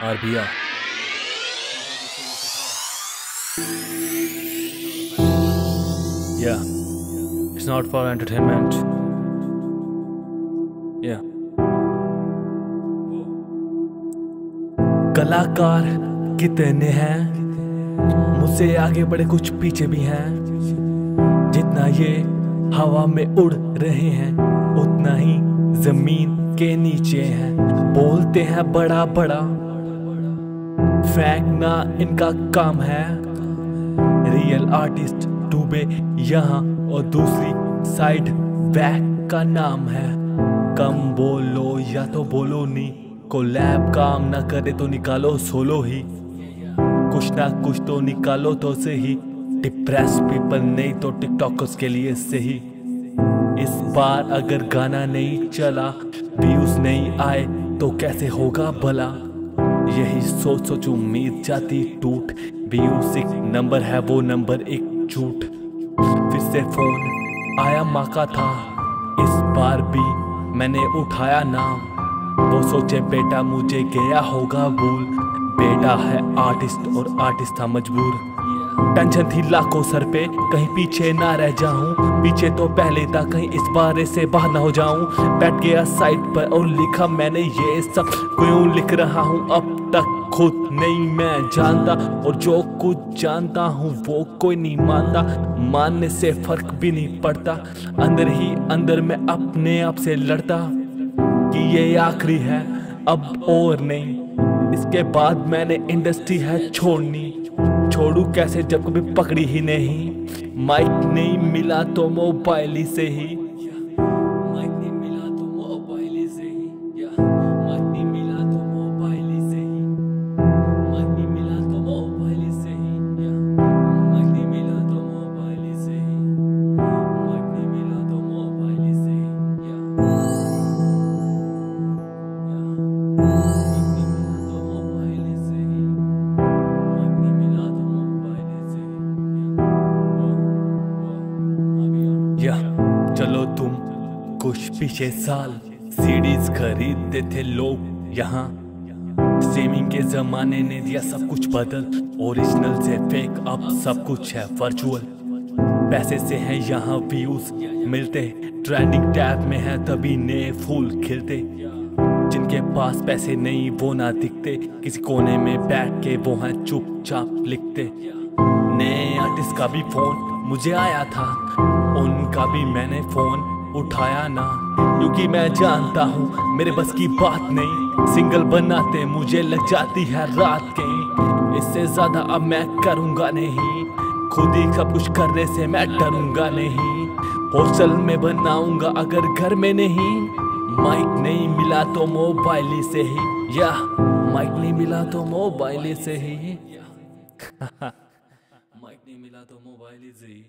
RBR. Yeah, it's not for entertainment. कलाकार कितने हैं? मुझसे आगे बड़े कुछ पीछे भी हैं। जितना ये हवा में उड़ रहे हैं उतना ही ज़मीन के नीचे हैं। बोलते हैं बड़ा बड़ा। फेंकना इनका काम है। रियल आर्टिस्ट डूबे यहाँ और दूसरी साइड बैक का नाम है। कम बोलो या तो बोलो नहीं कोलैब काम ना करे तो निकालो सोलो ही। कुछ ना कुछ तो निकालो तो से ही डिप्रेस पीपल नहीं तो टिकटॉकर्स के लिए से ही इस बार अगर गाना नहीं चला व्यूज़ नहीं आए तो कैसे होगा भला? यही सोच सोच उम्मीद जाती टूट। म्यूज़िक नंबर है, वो नंबर एक झूठ। फिर से फ़ोन आया माँ का था। इस बार भी मैंने उठाया नाम। वो सोचे, बेटा, मुझे गया होगा, भूल। बेटा है आर्टिस्ट और आर्टिस्ट था मजबूर। टेंशन थी लाखों सर पे, कहीं पीछे ना रह जाऊँ। पीछे तो पहले था, कहीं इस बारे से बाहर ना हो जाऊँ। बैठ गया साइड पर और लिखा मैंने ये सब। क्यों लिख रहा हूँ, अब तक खुद नहीं मैं जानता। और जो कुछ जानता हूँ, वो कोई नहीं मानता। मानने से फ़र्क भी नहीं पड़ता। अंदर ही अंदर मैं अपने आप से लड़ता कि ये आखिरी है, अब और नहीं। इसके बाद मैंने इंडस्ट्री है छोड़नी। छोड़ू कैसे जब कभी पकड़ी ही नहीं। माइक नहीं मिला तो मोबाइल ही से ही माइक नहीं कुछ पीछे साल सीडीज खरीदते थे लोग यहाँ। स्ट्रीमिंग के जमाने ने दिया सब कुछ बदल। ओरिजिनल से फेक अब सब कुछ है वर्चुअल पैसे से है यहाँ व्यूज़ मिलते। ट्रेंडिंग टैब में है तभी नए फूल खिलते। जिनके पास पैसे नहीं, वो ना दिखते। किसी कोने में बैठ के वो हैं चुपचाप लिखते। नए आर्टिस्ट का भी फ़ोन मुझे आया था। उनका भी मैंने फ़ोन उठाया ना, क्योंकि मैं जानता हूँ मेरे बस की बात नहीं। सिंगल बनाते मुझे लग जाती है रात के इससे ज़्यादा अब मैं करूँगा नहीं। खुद ही सब कुछ करने से मैं डरूँगा नहीं। हॉस्टल में बनाऊँगा अगर घर में नहीं। माइक नहीं मिला तो मोबाइल से ही। या, माइक नहीं मिला तो मोबाइल से ही। माइक नहीं मिला तो मोबाइल से ही।